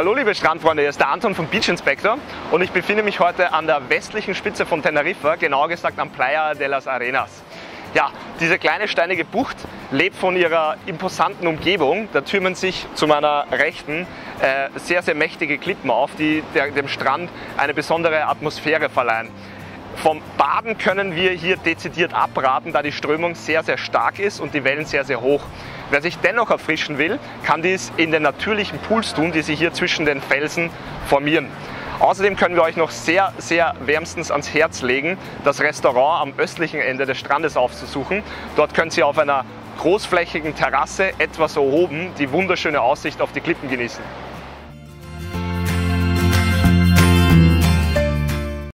Hallo liebe Strandfreunde, hier ist der Anton vom Beach Inspector und ich befinde mich heute an der westlichen Spitze von Teneriffa, genauer gesagt am Playa de las Arenas. Ja, diese kleine steinige Bucht lebt von ihrer imposanten Umgebung. Da türmen sich zu meiner Rechten äh, sehr, sehr mächtige Klippen auf, die der, dem Strand eine besondere Atmosphäre verleihen. Vom Baden können wir hier dezidiert abraten, da die Strömung sehr, sehr stark ist und die Wellen sehr, sehr hoch. Wer sich dennoch erfrischen will, kann dies in den natürlichen Pools tun, die sich hier zwischen den Felsen formieren. Außerdem können wir euch noch sehr, sehr wärmstens ans Herz legen, das Restaurant am östlichen Ende des Strandes aufzusuchen. Dort könnt ihr auf einer großflächigen Terrasse etwas erhoben die wunderschöne Aussicht auf die Klippen genießen.